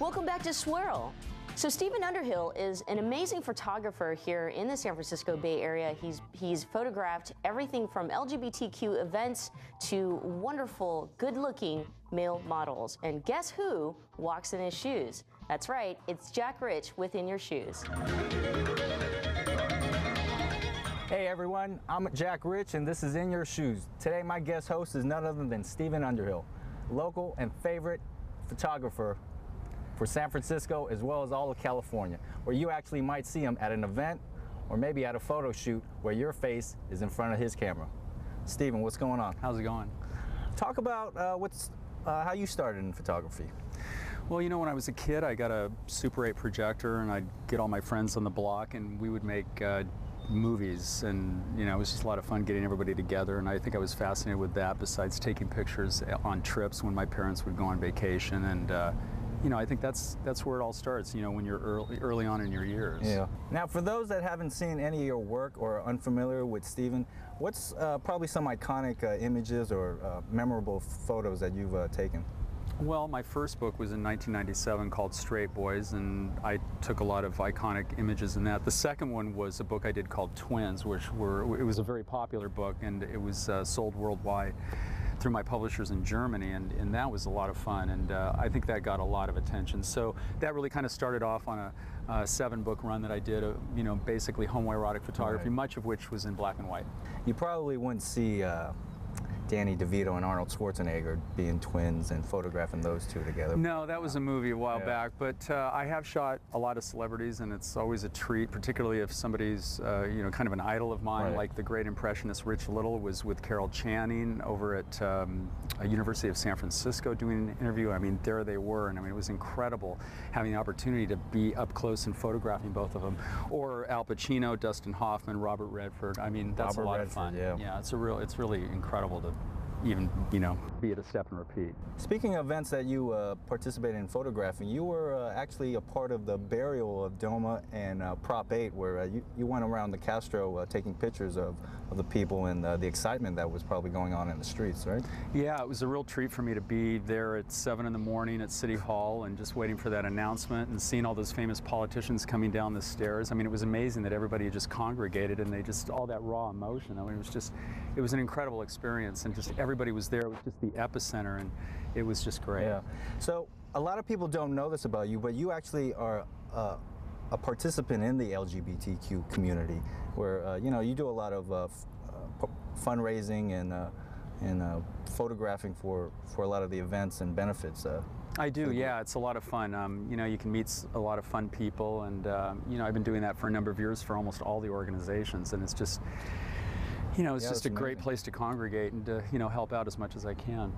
Welcome back to Swirl. So Steven Underhill is an amazing photographer here in the San Francisco Bay Area. He's he's photographed everything from LGBTQ events to wonderful, good-looking male models. And guess who walks in his shoes? That's right, it's Jack Rich within your shoes. Hey everyone, I'm Jack Rich and this is In Your Shoes. Today my guest host is none other than Steven Underhill, local and favorite photographer for San Francisco as well as all of California, where you actually might see him at an event or maybe at a photo shoot where your face is in front of his camera. Steven, what's going on? How's it going? Talk about uh, what's uh, how you started in photography. Well, you know, when I was a kid, I got a Super 8 projector, and I'd get all my friends on the block, and we would make uh, movies. And you know, it was just a lot of fun getting everybody together. And I think I was fascinated with that. Besides taking pictures on trips when my parents would go on vacation, and uh, you know, I think that's that's where it all starts. You know, when you're early early on in your years. Yeah. Now, for those that haven't seen any of your work or are unfamiliar with Steven, what's uh, probably some iconic uh, images or uh, memorable photos that you've uh, taken? Well, my first book was in 1997 called Straight Boys, and I took a lot of iconic images in that. The second one was a book I did called Twins, which were it was a very popular book, and it was uh, sold worldwide through my publishers in Germany, and, and that was a lot of fun, and uh, I think that got a lot of attention. So that really kind of started off on a, a seven-book run that I did, uh, you know, basically homoerotic photography, right. much of which was in black and white. You probably wouldn't see uh, Danny DeVito and Arnold Schwarzenegger being twins and photographing those two together. No, that was a movie a while yeah. back, but uh, I have shot a lot of celebrities, and it's always a treat, particularly if somebody's, uh, you know, kind of an idol of mine, right. like the great impressionist Rich Little was with Carol Channing over at um, University of San Francisco doing an interview. I mean, there they were, and I mean, it was incredible having the opportunity to be up close and photographing both of them. Or Al Pacino, Dustin Hoffman, Robert Redford. I mean, that's Robert a lot Redford, of fun. Yeah. yeah, it's a real, it's really incredible to even, you know, be it a step and repeat. Speaking of events that you uh, participated in photographing, you were uh, actually a part of the burial of DOMA and uh, Prop 8, where uh, you, you went around the Castro uh, taking pictures of, of the people and uh, the excitement that was probably going on in the streets, right? Yeah, it was a real treat for me to be there at 7 in the morning at City Hall and just waiting for that announcement and seeing all those famous politicians coming down the stairs. I mean, it was amazing that everybody just congregated and they just, all that raw emotion. I mean, it was just, it was an incredible experience and just everybody was there. It was just the epicenter and it was just great. Yeah. So a lot of people don't know this about you, but you actually are uh, a participant in the LGBTQ community, where uh, you know you do a lot of uh, uh fundraising and uh, and uh, photographing for for a lot of the events and benefits. I do, yeah. It's a lot of fun. Um, you know, you can meet a lot of fun people, and um, you know, I've been doing that for a number of years for almost all the organizations, and it's just you know, it's yeah, just a amazing. great place to congregate and to, you know, help out as much as I can.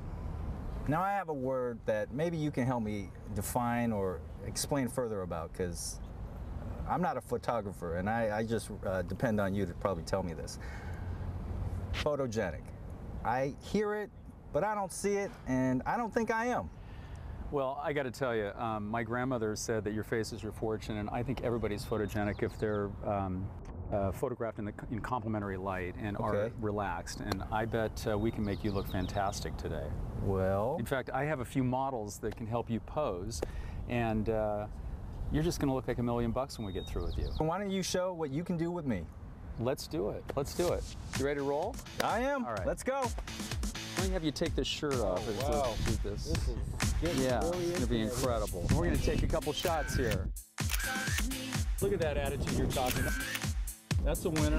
Now I have a word that maybe you can help me define or explain further about because I'm not a photographer and I, I just uh, depend on you to probably tell me this. Photogenic. I hear it, but I don't see it and I don't think I am. Well, I got to tell you, um, my grandmother said that your face is your fortune, and I think everybody's photogenic if they're um, uh, photographed in, the, in complementary light and okay. are relaxed. And I bet uh, we can make you look fantastic today. Well. In fact, I have a few models that can help you pose. And uh, you're just going to look like a million bucks when we get through with you. Why don't you show what you can do with me? Let's do it. Let's do it. You ready to roll? I am. All right. Let's go. Let me have you take this shirt off. Oh, wow. Do this. This is yeah, really it's going to be incredible. We're going to take a couple shots here. Look at that attitude you're talking about. That's a winner.